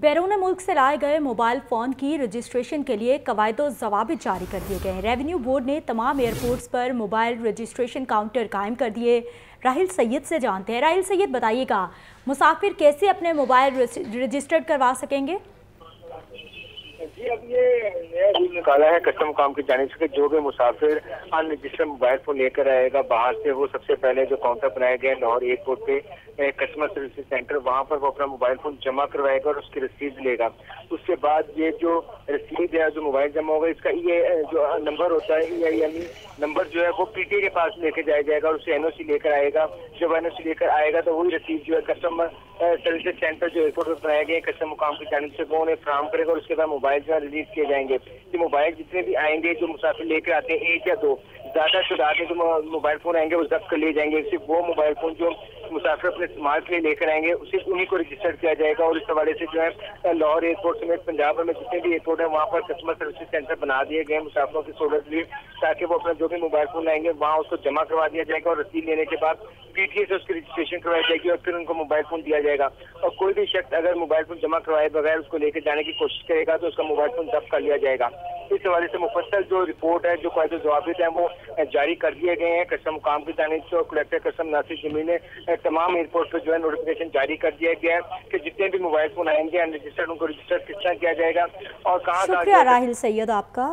بیرون ملک سے لائے گئے موبائل فون کی رجسٹریشن کے لیے قواعد و ضوابط جاری کر دیے گئے ہیں۔ ریونیو بورڈ نے تمام ایئرپورٹس پر موبائل رجسٹریشن کاؤنٹر قائم کر دیے۔ راہل سید سے جانتے ہیں۔ راہل سید، بتائیے گا، مسافر کیسے اپنے موبائل رجسٹرڈ کروا سکیں گے؟ جی اب یہ نکالا ہے کسٹم کام کی جانب سے جو بھی مسافر ان رجسٹر موبائل فون لے کر آئے گا، باہر سے، وہ سب سے پہلے جو کاؤنٹر بنایا گیا لاہور ایئرپورٹ پہ کسٹمر سروس سینٹر وہاں پر وہ اپنا موبائل فون جمع کروائے گا اور اس کی رسید لے گا۔ اس کے بعد یہ جو رسید ہے جو موبائل جمع ہوگا، اس کا یہ جو نمبر ہوتا ہے ای آئی نمبر جو ہے وہ پی ٹی کے پاس لے کے جایا جائے گا اور اسے این او سی لے کر آئے گا۔ جب این او سی لے کر آئے گا تو وہی رسید جو ہے کسٹمر سروسز سینٹر جو ایئرپورٹ پر بنایا گیا کسٹم مقام کی جانب سے وہ انہیں فراہم کرے گا اور اس کے بعد موبائل جو ہے ریلیز کیے جائیں گے۔ یہ موبائل جتنے بھی آئیں گے، جو مسافر لے کے آتے ہیں، ایک یا دو، زیادہ شدہ میں جو موبائل فون آئیں گے، وہ ضبط کر لیے جائیں گے۔ صرف وہ موبائل فون جو مسافر اپنے استعمال کے لیے لے کر آئیں گے، اسے انہیں کو رجسٹر کیا جائے گا اور اس حوالے سے جو ہے، لاہور ایئرپورٹ سمیت پنجاب میں جتنے بھی ایئرپورٹ ہیں، وہاں پر کسٹمر سروسز سینٹر بنا دیے گئے مسافروں کی سہولت لیے تاکہ وہ اپنا جو بھی موبائل فون لائیں گے، وہاں اس کو جمع کروا دیا جائے گا اور رسید لینے کے بعد پی ٹی اے سے اس کی رجسٹریشن کروائی جائے گی اور پھر ان کو موبائل فون دیا جائے گا۔ اور کوئی بھی شخص اگر موبائل فون جمع کروائے بغیر اس کو لے کے جانے کی کوشش کرے گا، تو اس کا موبائل فون ضبط کر لیا جائے گا۔ اس حوالے سے مفصل جو رپورٹ ہے، جو قواعد و ضوابط ہیں، وہ جاری کر دیے گئے ہیں۔ کسٹم کام کی جانب سے اور کلیکٹر کسٹم ناصر جمی نے تمام ایئرپورٹ پہ جو ہے نوٹیفکیشن جاری کر دیا گیا ہے کہ جتنے بھی موبائل فون آئیں گے ان رجسٹرڈ ان کو رجسٹر کس طرح کیا جائے گا اور کہاں شکریہ راہل سید آپ کا۔